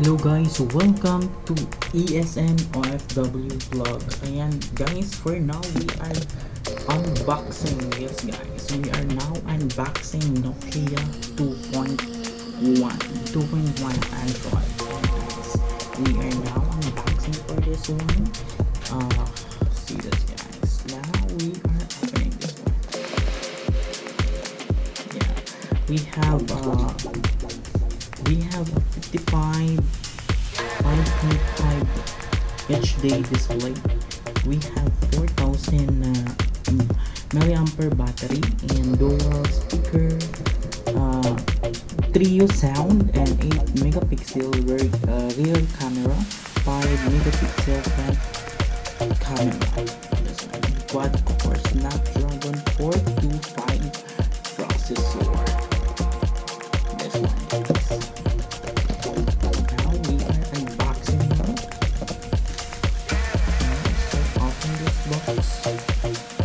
Hello guys, welcome to ESN OFW vlog. Ayan guys, for now we are unboxing. Yes guys, we are now unboxing Nokia 2.1 2.1 Android. We are now unboxing for this one. Uh, see this guys. Now we are opening this one. Yeah, we have uh, 65 5.5 HD display. We have 4000 uh, mm, milliampere battery and dual speaker uh, trio sound and 8 megapixel rear, uh, rear camera 5 megapixel front camera quad box.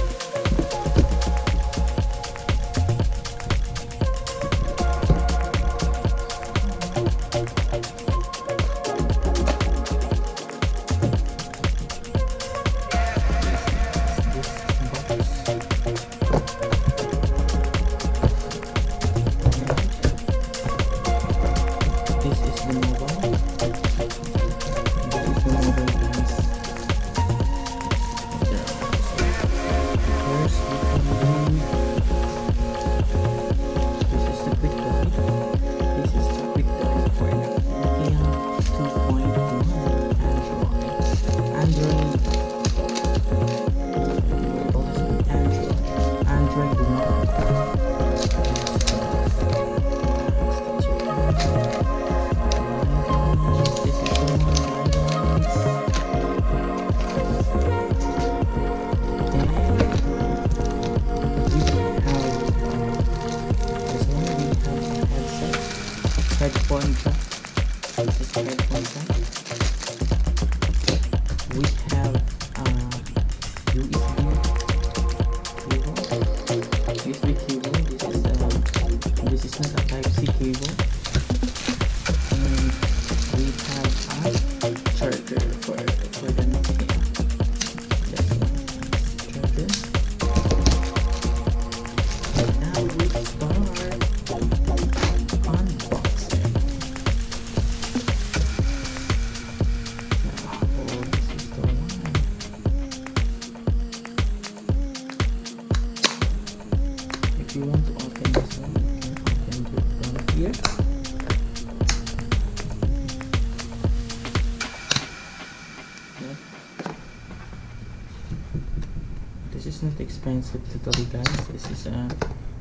Is not expensive totally guys. This is a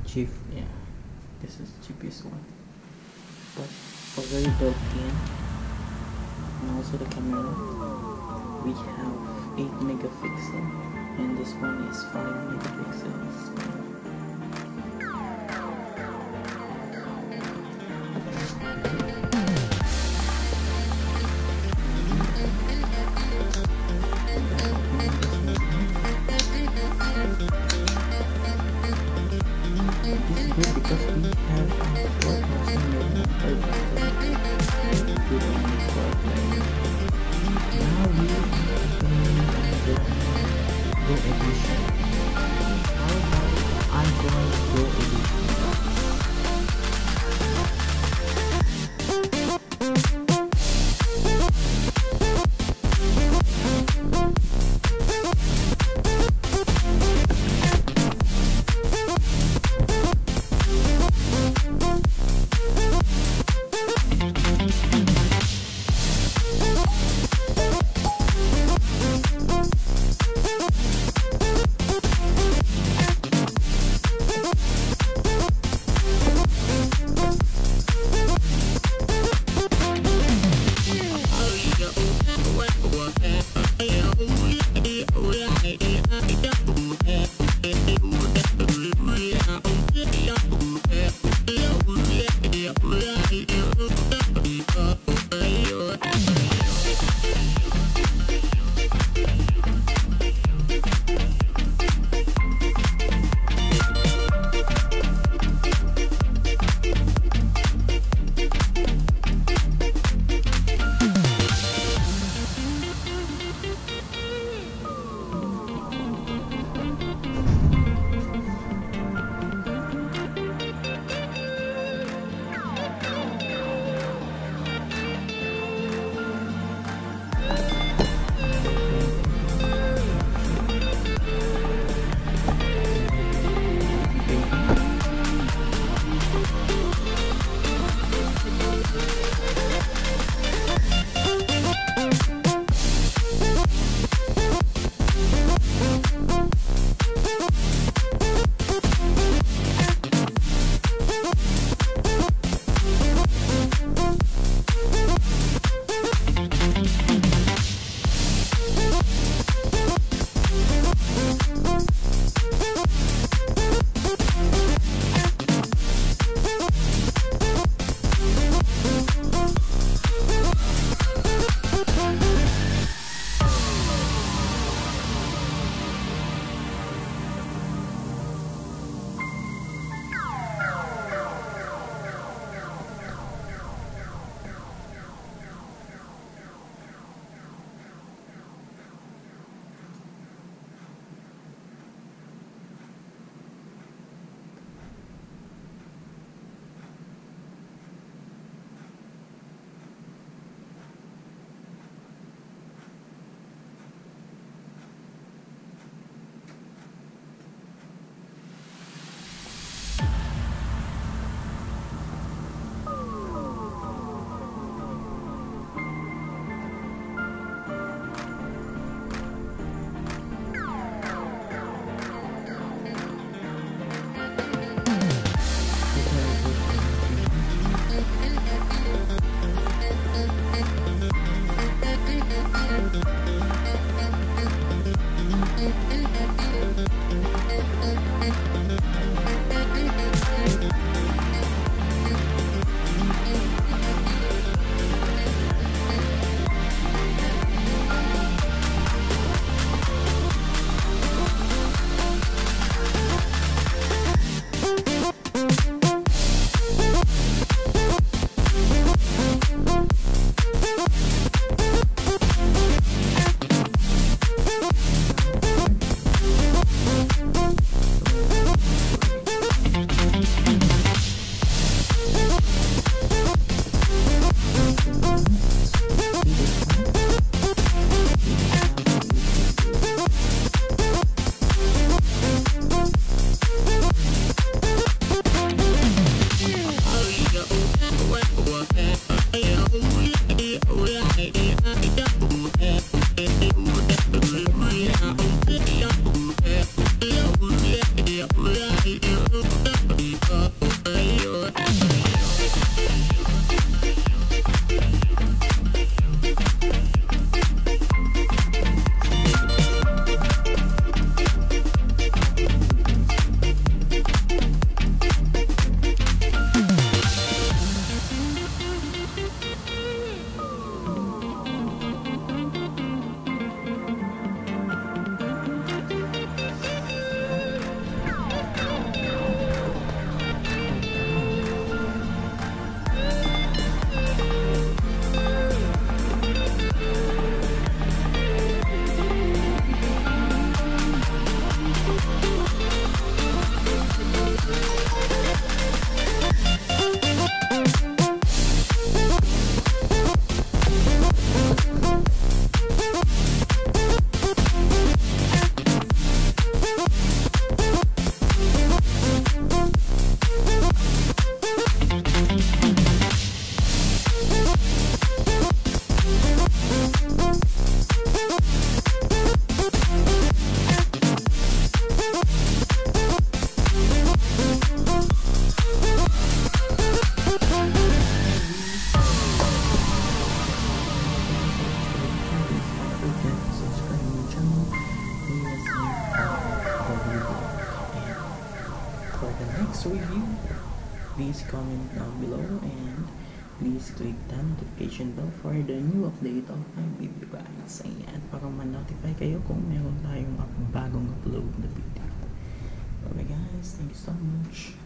cheap yeah. This is the cheapest one. But already built in. And also the camera. We have 8 megapixel and this one is 5 megapixels. Good because we have a 4000 milliampere battery. Good on the battery. Now we the Go Edition. How about Android Go Edition? This review, please comment down below and please click the notification bell for the new update of my video guys. Ayan, para ma-notify kayo kung meron tayong bagong upload na video. Okay guys, thank you so much.